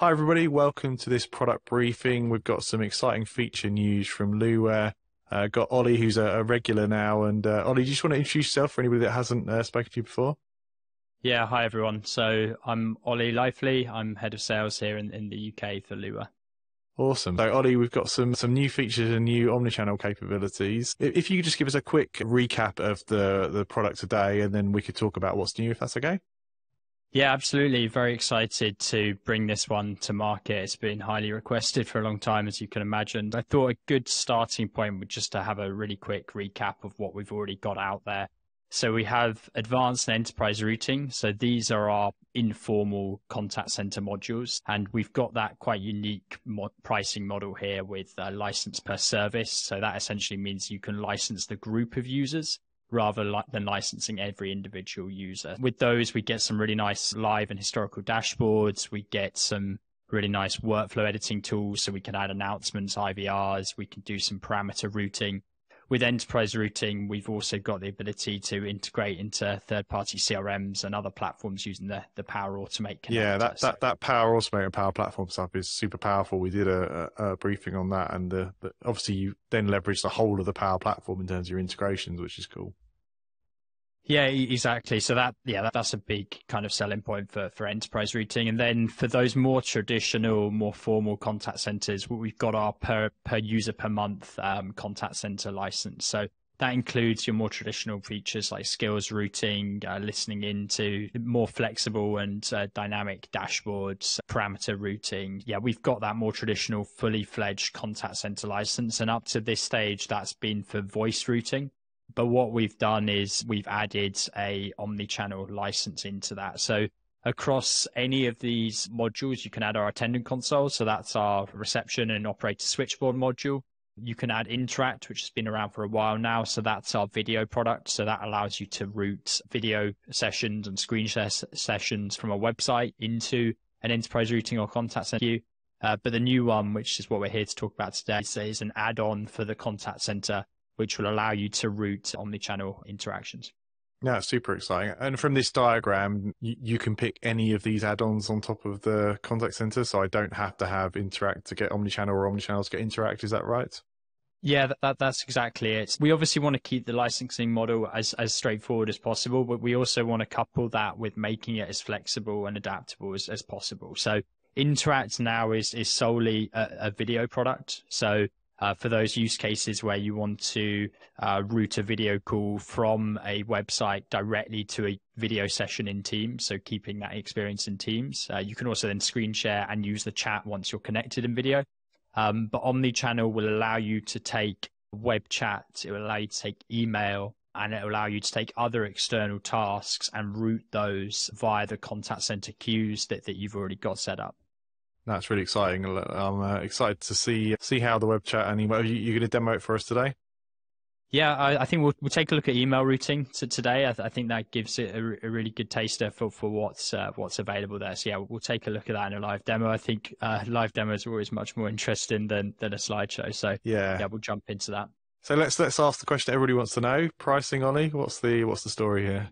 Hi, everybody. Welcome to this product briefing. We've got some exciting feature news from Luware. Uh, got Oli, who's a, a regular now. And uh, Oli, do you just want to introduce yourself for anybody that hasn't uh, spoken to you before? Yeah, hi everyone. So I'm Oli Lifely. I'm head of sales here in, in the UK for Luware. Awesome. So, Oli, we've got some some new features and new omnichannel capabilities. If you could just give us a quick recap of the the product today, and then we could talk about what's new, if that's okay. Yeah, absolutely. Very excited to bring this one to market. It's been highly requested for a long time, as you can imagine. I thought a good starting point would just to have a really quick recap of what we've already got out there. So we have advanced and enterprise routing. So these are our informal contact center modules. And we've got that quite unique pricing model here with a license per service. So that essentially means you can license the group of users rather li- than licensing every individual user. With those, we get some really nice live and historical dashboards. We get some really nice workflow editing tools so we can add announcements, IVRs, we can do some parameter routing. With enterprise routing, we've also got the ability to integrate into third-party CRMs and other platforms using the, the Power Automate connector. Yeah, that, that, that Power Automate and Power Platform stuff is super powerful. We did a, a, a briefing on that, and the, the, obviously you then leverage the whole of the Power Platform in terms of your integrations, which is cool. Yeah, exactly. So that yeah, that, that's a big kind of selling point for for enterprise routing. And then for those more traditional, more formal contact centers, we've got our per per user per month um, contact center license. So that includes your more traditional features like skills routing, uh, listening into more flexible and uh, dynamic dashboards, parameter routing. Yeah, we've got that more traditional, fully fledged contact center license. And up to this stage, that's been for voice routing. But what we've done is we've added a omni-channel license into that. So across any of these modules, you can add our attendant console. So that's our reception and operator switchboard module. You can add Interact, which has been around for a while now. So that's our video product. So that allows you to route video sessions and screen share sessions from a website into an enterprise routing or contact center. Uh, but the new one, which is what we're here to talk about today, is an add-on for the contact center which will allow you to route omni-channel interactions. Yeah, super exciting. And from this diagram, you, you, can pick any of these add-ons on top of the contact center. So I don't have to have Interact to get omnichannel or omnichannel to get Interact. Is that right? Yeah, that, that, that's exactly it. We obviously want to keep the licensing model as, as straightforward as possible, but we also want to couple that with making it as flexible and adaptable as, as possible. So Interact now is, is solely a, a video product. So uh, for those use cases where you want to uh, route a video call from a website directly to a video session in Teams, so keeping that experience in Teams. Uh, you can also then screen share and use the chat once you're connected in video. Um, but Omnichannel will allow you to take web chat, it will allow you to take email, and it will allow you to take other external tasks and route those via the contact center queues that, that you've already got set up. That's really exciting. I'm uh, excited to see see how the web chat and email. You, are going to demo it for us today? Yeah, I, I, think we'll we'll take a look at email routing to today. I, th- I think that gives it a, a, really good taster for, for what's uh, what's available there. So yeah, we'll take a look at that in a live demo. I think uh, live demos are always much more interesting than than a slideshow. So yeah, yeah, we'll jump into that. So let's let's ask the question everybody wants to know: pricing, Oli. What's the what's the story here?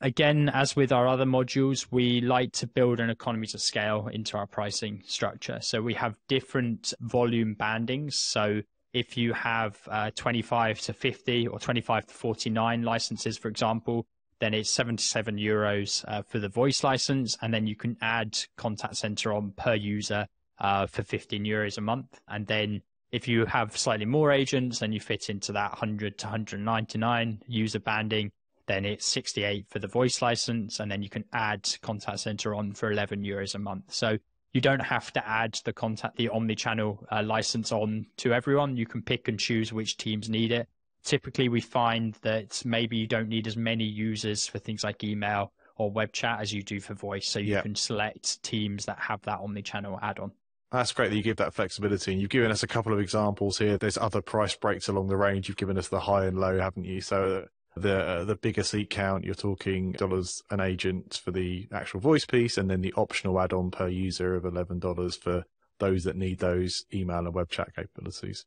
Again, as with our other modules, we like to build an economies of scale into our pricing structure. So we have different volume bandings. So if you have uh, 25 to 50 or 25 to 49 licenses, for example, then it's 77 euros uh, for the voice license. And then you can add contact center on per user uh, for 15 euros a month. And then if you have slightly more agents, then you fit into that 100 to 199 user banding then it's 68 for the voice license, and then you can add contact center on for 11 euros a month. So you don't have to add the contact, the omni-channel uh, license on to everyone. You can pick and choose which teams need it. Typically, we find that maybe you don't need as many users for things like email or web chat as you do for voice. So you can select teams that have that omni-channel add-on. That's great that you give that flexibility. And you've given us a couple of examples here. There's other price breaks along the range. You've given us the high and low, haven't you? So the uh, the bigger seat count, you're talking dollars an agent for the actual voice piece, and then the optional add-on per user of eleven dollars for those that need those email and web chat capabilities.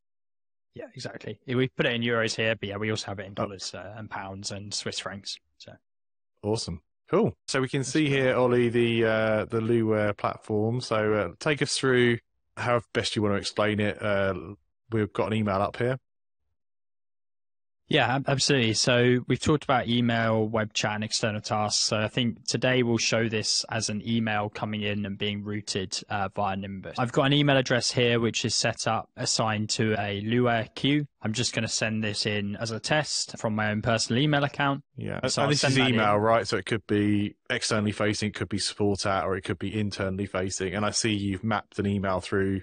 Yeah, exactly. We put it in euros here, but yeah, we also have it in oh. dollars uh, and pounds and Swiss francs. So awesome. Cool. So we can see here, Oli, the uh, the Luware platform. So uh, take us through how best you want to explain it. Uh, we've got an email up here. Yeah, absolutely. So we've talked about email, web chat, and external tasks. So I think today we'll show this as an email coming in and being routed uh, via Nimbus. I've got an email address here which is set up assigned to a Lua queue. I'm just going to send this in as a test from my own personal email account. Yeah, so and this is email, right? So it could be externally facing, it could be support at, or it could be internally facing. And I see you've mapped an email through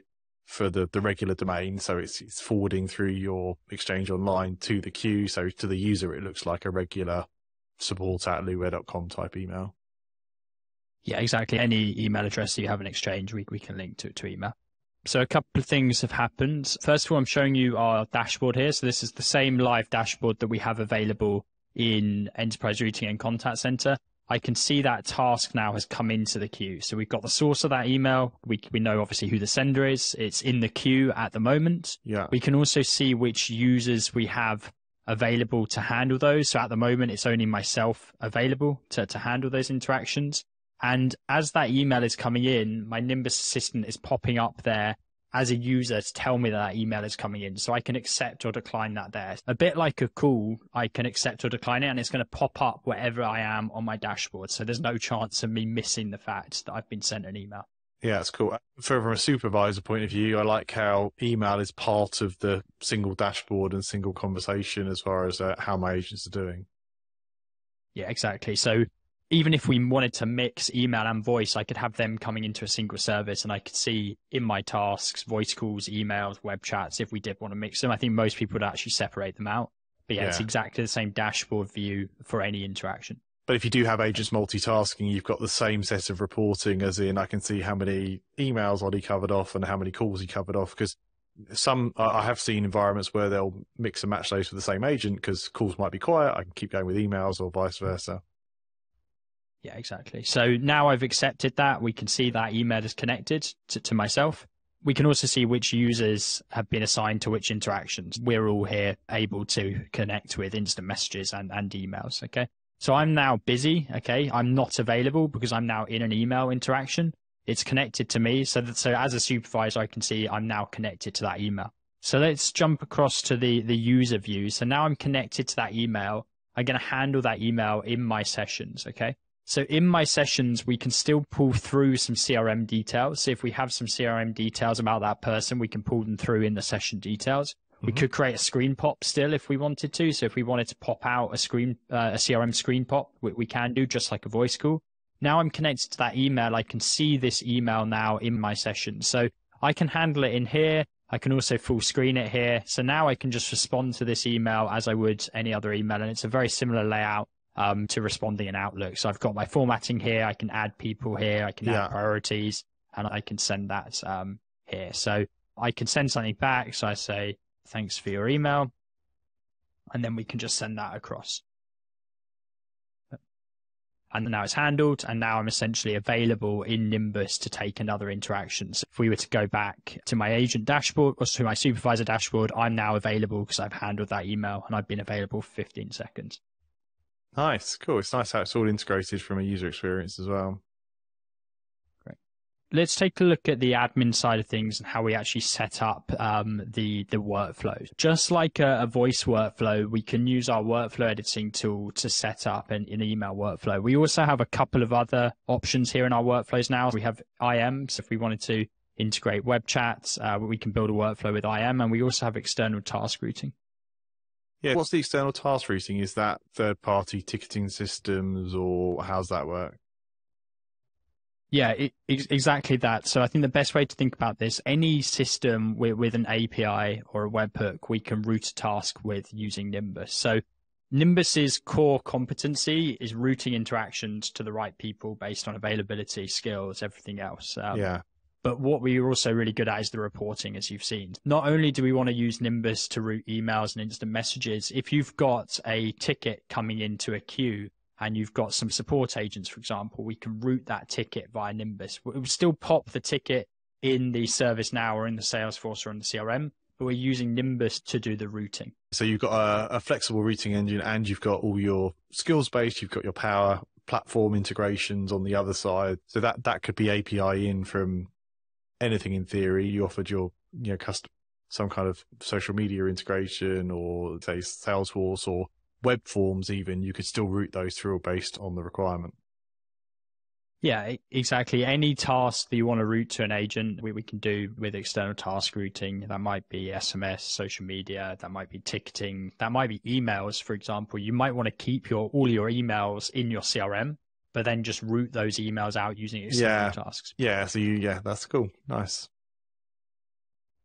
for the, the regular domain. So it's, it's forwarding through your Exchange Online to the queue. So to the user, it looks like a regular support at luware.com type email. Yeah, exactly. Any email address that you have in Exchange, we, we can link to, to email. So a couple of things have happened. First of all, I'm showing you our dashboard here. So this is the same live dashboard that we have available in Enterprise Routing and Contact Center. I can see that task now has come into the queue. So we've got the source of that email. We, we know obviously who the sender is. It's in the queue at the moment. Yeah. We can also see which users we have available to handle those. So at the moment, it's only myself available to, to handle those interactions. And as that email is coming in, my Nimbus assistant is popping up there as a user to tell me that, that email is coming in. So I can accept or decline that there. A bit like a call, I can accept or decline it and it's going to pop up wherever I am on my dashboard. So there's no chance of me missing the fact that I've been sent an email. Yeah, it's cool. from a supervisor point of view, I like how email is part of the single dashboard and single conversation as far as uh, how my agents are doing. Yeah, exactly. So even if we wanted to mix email and voice, I could have them coming into a single service and I could see in my tasks, voice calls, emails, web chats, if we did want to mix them. I think most people would actually separate them out. But yeah, yeah. it's exactly the same dashboard view for any interaction. But if you do have agents multitasking, you've got the same set of reporting as in I can see how many emails Oli covered off and how many calls he covered off because some I have seen environments where they'll mix and match those with the same agent because calls might be quiet. I can keep going with emails or vice versa. Yeah, exactly. So now I've accepted that. We can see that email is connected to, to myself. We can also see which users have been assigned to which interactions. We're all here able to connect with instant messages and, and emails. Okay. So I'm now busy. Okay. I'm not available because I'm now in an email interaction. It's connected to me. So that, so as a supervisor, I can see I'm now connected to that email. So let's jump across to the, the user view. So now I'm connected to that email. I'm going to handle that email in my sessions. Okay. So in my sessions, we can still pull through some CRM details. So if we have some CRM details about that person, we can pull them through in the session details. Mm-hmm. We could create a screen pop still if we wanted to. So if we wanted to pop out a screen, uh, a CRM screen pop, we, we can do just like a voice call. Now I'm connected to that email. I can see this email now in my session. So I can handle it in here. I can also full screen it here. So now I can just respond to this email as I would any other email. And it's a very similar layout um, to responding in Outlook. So I've got my formatting here. I can add people here. I can yeah. add priorities, and I can send that um, here. So I can send something back. So I say thanks for your email, and then we can just send that across. And now it's handled, and now I'm essentially available in Nimbus to take another interaction. So if we were to go back to my agent dashboard or to my supervisor dashboard, I'm now available because I've handled that email and I've been available for 15 seconds. Nice, cool. It's nice how it's all integrated from a user experience as well. Great. Let's take a look at the admin side of things and how we actually set up um, the the workflow. Just like a, a, voice workflow, we can use our workflow editing tool to set up an, an email workflow. We also have a couple of other options here in our workflows now. We have IM, so if we wanted to integrate web chats, uh, we can build a workflow with IM, and we also have external task routing. Yeah. What's the external task routing? Is that third party ticketing systems or how's that work? Yeah, it, exactly that. So I think the best way to think about this, any system with, with an API or a webhook, we can route a task with using Nimbus. So Nimbus's core competency is routing interactions to the right people based on availability, skills, everything else. Um, yeah. But what we are also really good at is the reporting, as you've seen. Not only do we want to use Nimbus to route emails and instant messages, if you've got a ticket coming into a queue and you've got some support agents, for example, we can route that ticket via Nimbus. It will still pop the ticket in the ServiceNow or in the Salesforce or in the CRM, but we're using Nimbus to do the routing. So you've got a, a flexible routing engine and you've got all your skills based, you've got your power platform integrations on the other side. So that, that could be API in from anything in theory. You offered your, you know, custom, some kind of social media integration or say Salesforce or web forms even, you could still route those through based on the requirement. Yeah, exactly. Any task that you want to route to an agent, we, we can do with external task routing. That might be SMS, social media, that might be ticketing, that might be emails, for example. You might want to keep your all your emails in your CRM, but then just route those emails out using external yeah. tasks. Yeah, so you yeah, that's cool. Nice.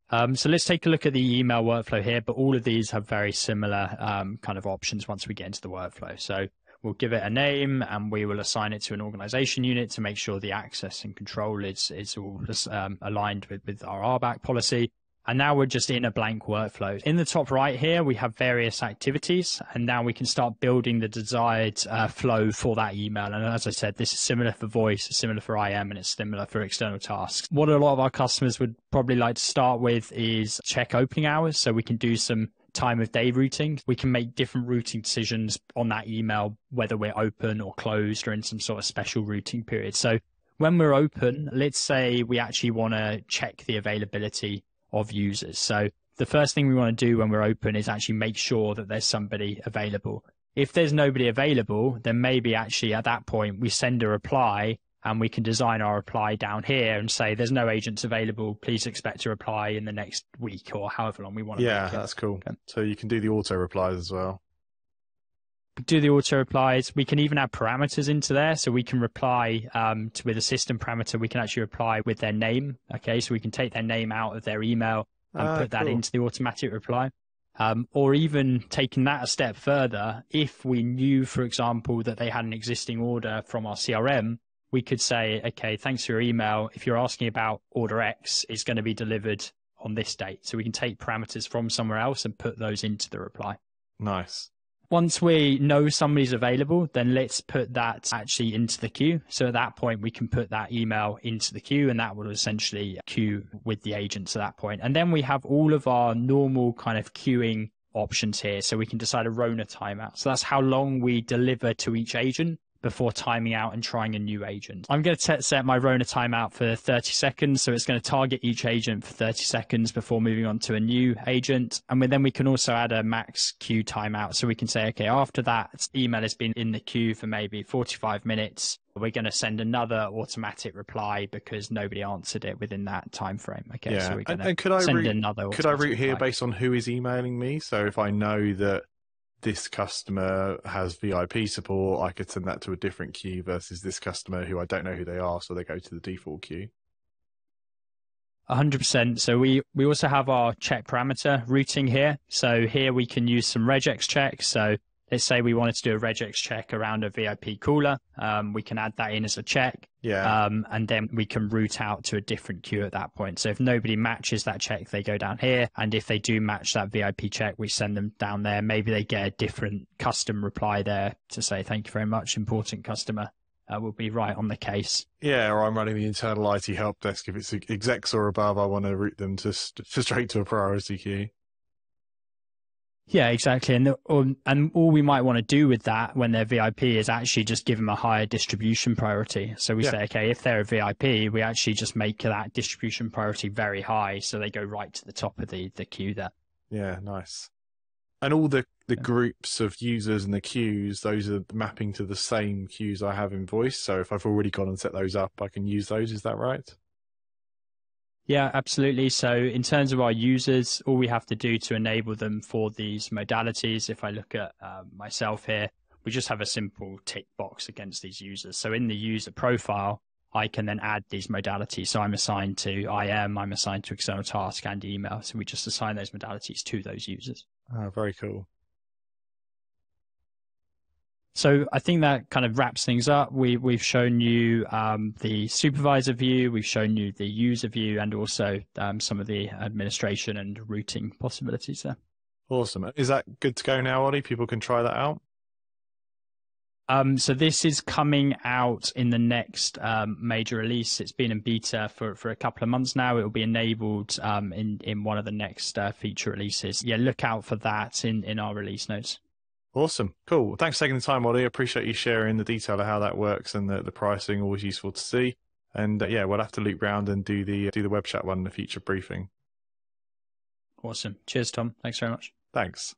Um, so let's take a look at the email workflow here, but all of these have very similar um, kind of options once we get into the workflow. So We'll give it a name and we will assign it to an organization unit to make sure the access and control is, is all um, aligned with, with our RBAC policy. And now we're just in a blank workflow. In the top right here, we have various activities, and now we can start building the desired uh, flow for that email. And as I said, this is similar for voice, similar for IM, and it's similar for external tasks. What a lot of our customers would probably like to start with is check opening hours, so we can do some time of day routing. We can make different routing decisions on that email, whether we're open or closed or in some sort of special routing period. So when we're open, let's say we actually want to check the availability of users. So the first thing we want to do when we're open is actually make sure that there's somebody available. If there's nobody available, then maybe actually at that point we send a reply and we can design our reply down here and say there's no agents available. Please expect to reply in the next week or however long we want to yeah that's cool. So you can do the auto replies as well do the auto replies we can even add parameters into there so we can reply um, to, with a system parameter we can actually reply with their name okay so we can take their name out of their email and ah, put that cool. into the automatic reply um, or even taking that a step further, if we knew, for example, that they had an existing order from our CRM, we could say, okay, thanks for your email. If you're asking about order X, it's going to be delivered on this date. So we can take parameters from somewhere else and put those into the reply. Nice. Once we know somebody's available, then let's put that actually into the queue. So at that point, we can put that email into the queue and that will essentially queue with the agents at that point. And then we have all of our normal kind of queuing options here. So we can decide a Rona timeout. So that's how long we deliver to each agent before timing out and trying a new agent. I'm going to set my Rona timeout for 30 seconds. So it's going to target each agent for 30 seconds before moving on to a new agent. And then we can also add a max queue timeout. So we can say, okay, after that email has been in the queue for maybe 45 minutes, we're going to send another automatic reply because nobody answered it within that time frame. Okay, yeah. so we're going and, and could I send route, another. Could I route here based on who is emailing me? So if I know that this customer has VIP support, I could send that to a different queue versus this customer who I don't know who they are, so they go to the default queue. 100%. So we, we also have our check parameter routing here. So here we can use some regex checks. So let's say we wanted to do a regex check around a VIP cooler, Um, we can add that in as a check. Yeah. Um, and then we can route out to a different queue at that point. So if nobody matches that check, they go down here. And if they do match that VIP check, we send them down there. Maybe they get a different custom reply there to say, thank you very much, important customer. Uh, will be right on the case. Yeah, or I'm running the internal IT help desk. If it's execs or above, I want to route them to, to straight to a priority queue. Yeah, exactly. And the, um, and all we might want to do with that when they're VIP is actually just give them a higher distribution priority. So we yeah. say, okay, if they're a VIP, we actually just make that distribution priority very high, so they go right to the top of the the queue there. Yeah, nice. And all the the yeah. groups of users and the queues, those are mapping to the same queues I have in Voice. So if I've already gone and set those up, I can use those. Is that right? Yeah, absolutely. So, in terms of our users, all we have to do to enable them for these modalities, if I look at uh, myself here, we just have a simple tick box against these users. So, in the user profile, I can then add these modalities. So, I'm assigned to IM, I'm assigned to external task and email. So, we just assign those modalities to those users. Oh, very cool. So I think that kind of wraps things up. We we've shown you um, the supervisor view, we've shown you the user view, and also um, some of the administration and routing possibilities there. Awesome. Is that good to go now, Oli? People can try that out. Um, so this is coming out in the next um, major release. It's been in beta for, for a couple of months now. It will be enabled um, in in one of the next uh, feature releases. Yeah, look out for that in in our release notes. Awesome. Cool. Thanks for taking the time, Oli. I appreciate you sharing the detail of how that works and the, the pricing. Always useful to see. And uh, yeah, we'll have to loop round and do the do the web chat one in a future briefing. Awesome. Cheers, Tom. Thanks very much. Thanks.